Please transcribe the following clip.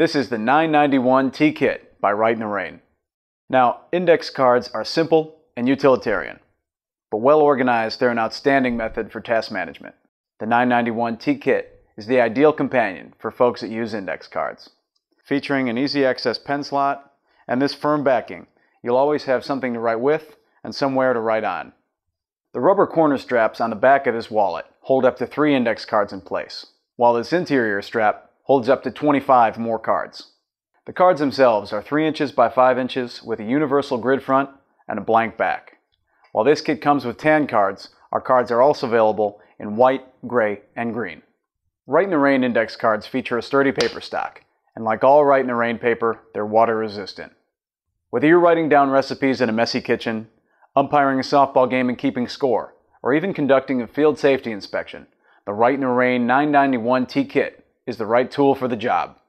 This is the 991 T-Kit by Rite in the Rain. Now, index cards are simple and utilitarian, but well organized, they're an outstanding method for task management. The 991 T-Kit is the ideal companion for folks that use index cards. Featuring an easy access pen slot and this firm backing, you'll always have something to write with and somewhere to write on. The rubber corner straps on the back of this wallet hold up to three index cards in place, while this interior strap holds up to 25 more cards. The cards themselves are 3 inches by 5 inches with a universal grid front and a blank back. While this kit comes with tan cards, our cards are also available in white, gray, and green. Rite in the Rain index cards feature a sturdy paper stock, and like all Rite in the Rain paper, they're water resistant. Whether you're writing down recipes in a messy kitchen, umpiring a softball game and keeping score, or even conducting a field safety inspection, the Rite in the Rain 991 T kit is the right tool for the job.